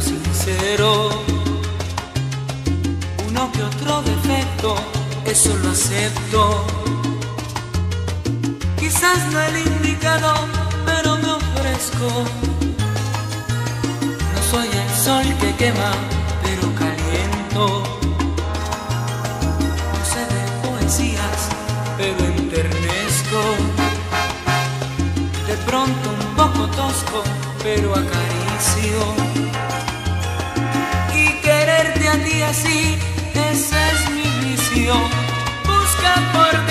sincero. Uno que otro defecto, eso lo acepto. Quizás no el indicado, pero me ofrezco. No soy el sol que quema, pero caliento. No sé de poesías, pero enternezco. De pronto un poco tosco, pero acaricio. Y quererte a ti así, ese es mi vicio. Busca por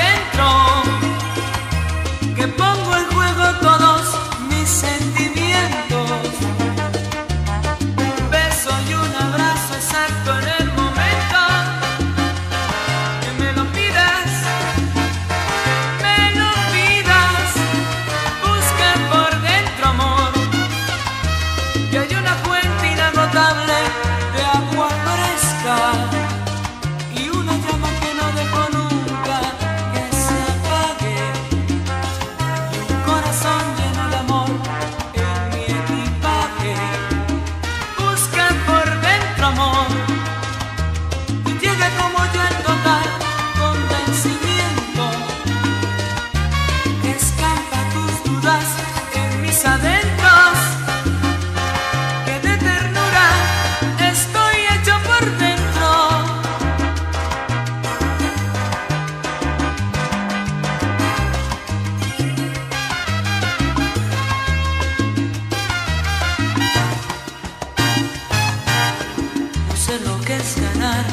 que es ganar,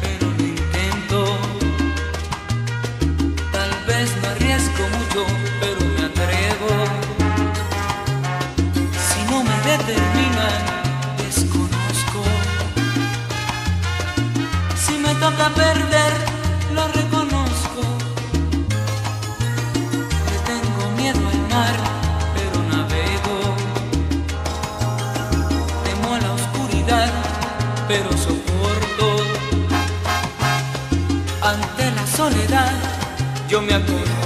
pero lo intento. Tal vez me arriesgo mucho, pero me atrevo. Si no me determinan, desconozco. Si me toca perder, lo reconozco. Le tengo miedo al mar, pero navego. Ante la soledad, yo me acuerdo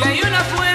y hay una fuerza.